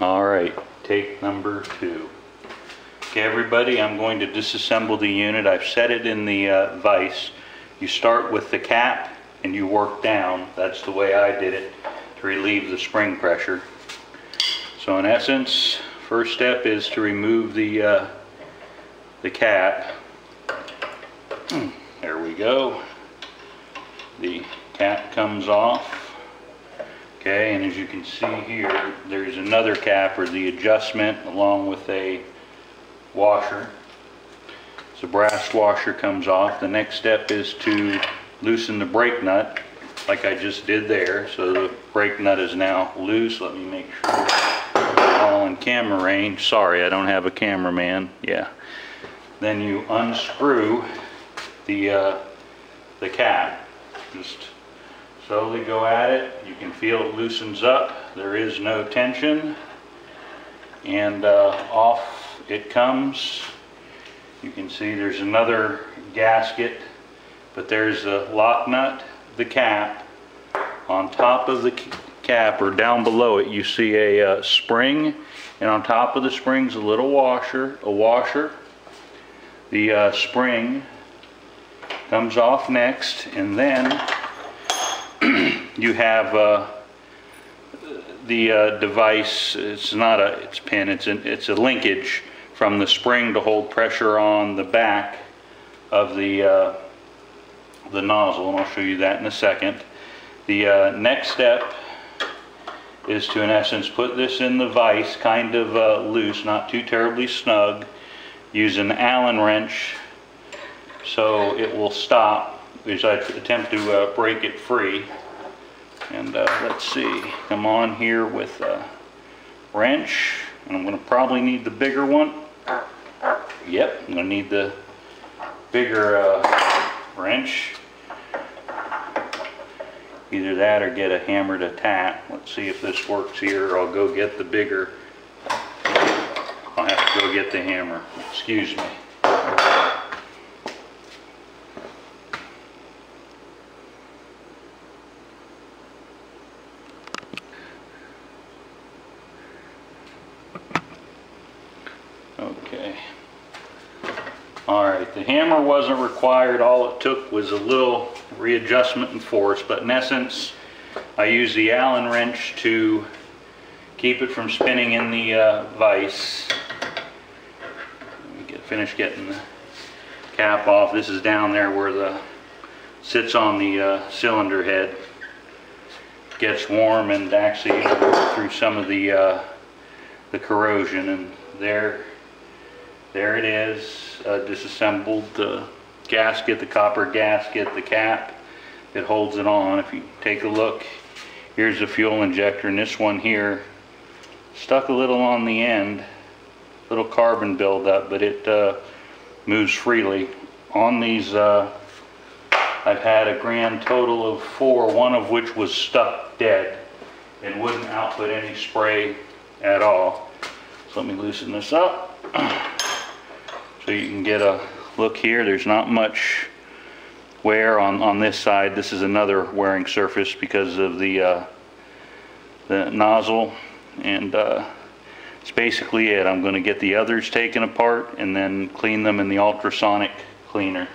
All right, take number two. Okay, everybody, I'm going to disassemble the unit. I've set it in the uh, vise. You start with the cap and you work down. That's the way I did it to relieve the spring pressure. So in essence, first step is to remove the, uh, the cap. Hmm, There we go. The cap comes off. Okay, and as you can see here, there's another cap or the adjustment along with a washer. So brass washer comes off. The next step is to loosen the brake nut like I just did there. So the brake nut is now loose. Let me make sure all in camera range. Sorry, I don't have a cameraman. Yeah. Then you unscrew the, uh, the cap. Just slowly go at it. You can feel it loosens up. There is no tension. And uh, off it comes. You can see there's another gasket, but there's the lock nut, the cap. On top of the cap or down below it, you see a uh, spring. And on top of the spring's a little washer, a washer. The uh, spring comes off next and then you have uh, the uh, device, it's not a, it's pin, it's an, it's a linkage from the spring to hold pressure on the back of the, uh, the nozzle, and I'll show you that in a second. The uh, next step is to, in essence, put this in the vise, kind of uh, loose, not too terribly snug. Use an Allen wrench so it will stop as I attempt to uh, break it free. And uh, let's see, come on here with a wrench, and I'm going to probably need the bigger one. Yep, I'm going to need the bigger uh, wrench. Either that or get a hammer to tap. Let's see if this works here. I'll go get the bigger. I'll have to go get the hammer. Excuse me. Okay. All right, the hammer wasn't required. All it took was a little readjustment and force, but in essence, I use the Allen wrench to keep it from spinning in the uh, vise. Let me get, finish getting the cap off. This is down there where the sits on the uh, cylinder head. Gets warm and actually through some of the uh, the corrosion and there there it is uh, disassembled the gasket the copper gasket the cap it holds it on. If you take a look here's the fuel injector and this one here stuck a little on the end little carbon buildup but it uh, moves freely. On these uh, I've had a grand total of four one of which was stuck dead and wouldn't output any spray at all. So let me loosen this up so you can get a look here. There's not much wear on, on this side. This is another wearing surface because of the, uh, the nozzle. And uh, it's basically it. I'm going to get the others taken apart and then clean them in the ultrasonic cleaner.